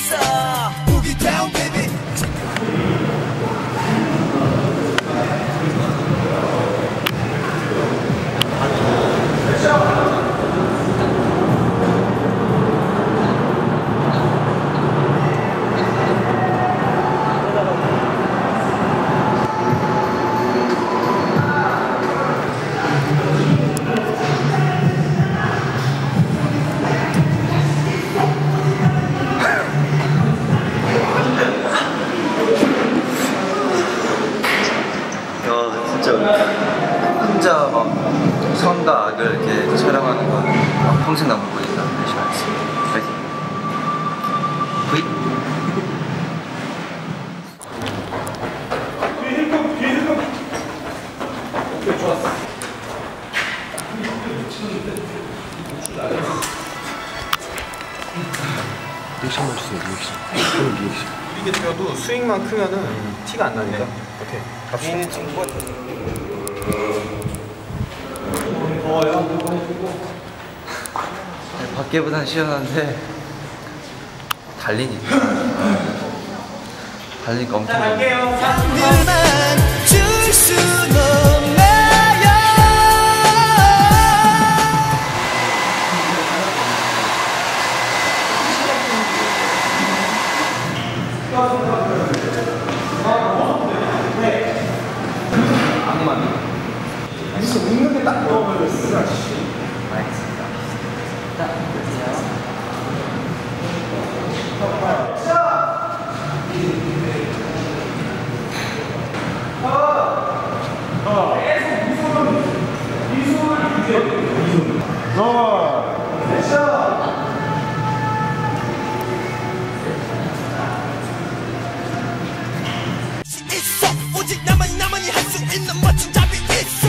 So. 혼자 막 선과 악을 이렇게 촬영하는 건막 평생 남을 거니까 열심히 하겠습니다. 파이팅. 브이. 리액션만 주세요 리액션 리액션 이게 뛰어도 스윙만 크면은 티가 안 나니까. 오케이. 갑시다. 것 같아요. 네, 밖에보단 시원한데 달리니까 달리니까 엄청 좋네요. 있어 있는 멋진 답이 있어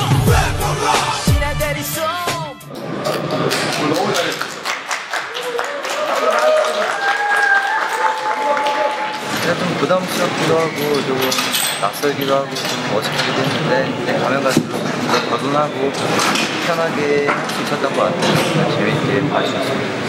신하들이 좀 제가 좀 부담스럽기도 하고 좀 낯설기도 하고 좀 어색하기도 했는데 가면 갈수록 좀더 거둔하고 편하게 할 수 있었던 것 같아요. 재밌게 봐주셔서